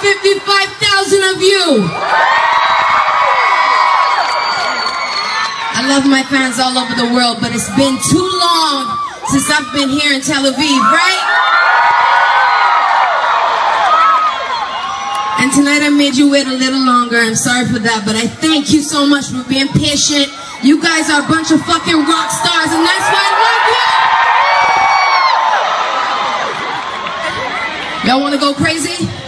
55,000 of you. I love my fans all over the world, but it's been too long since I've been here in Tel Aviv, right? And tonight I made you wait a little longer. I'm sorry for that, but I thank you so much for being patient. You guys are a bunch of fucking rock stars, and that's why I love you. Y'all want to go crazy?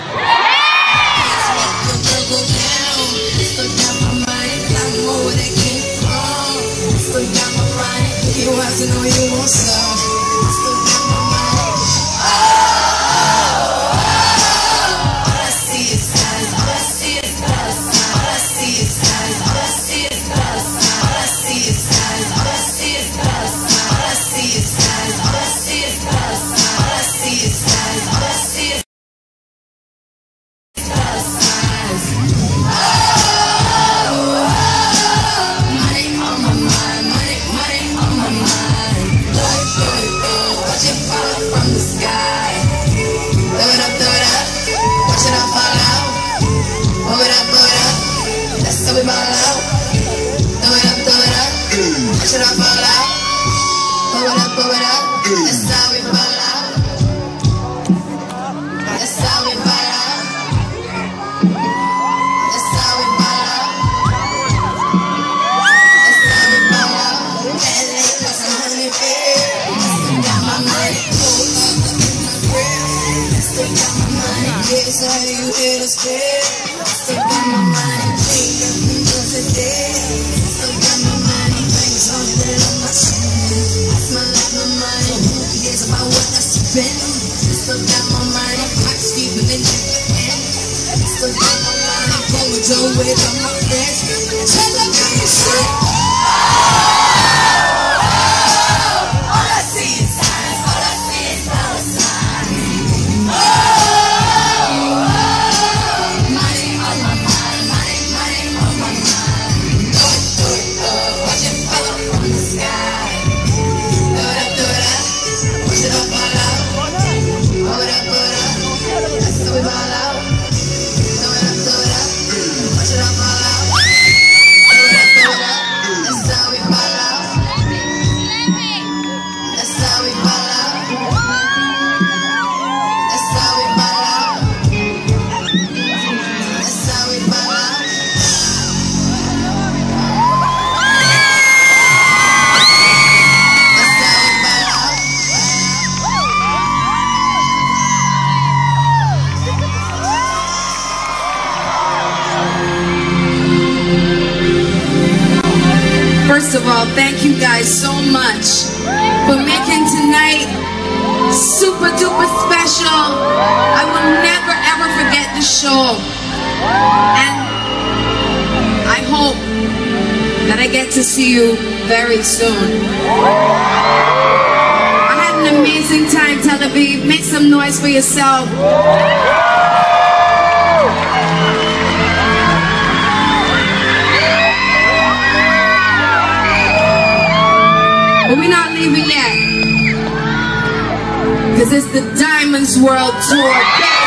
Know you won't stop. It up. That's how we. That's how we. That's how we. That's how we got my my you hear the spirit? It on my First of all, thank you guys so much for making tonight super duper special. I will never ever forget the show. And I hope that I get to see you very soon. I had an amazing time, Tel Aviv. Make some noise for yourself. But we're not leaving yet. Because it's the Diamonds World Tour.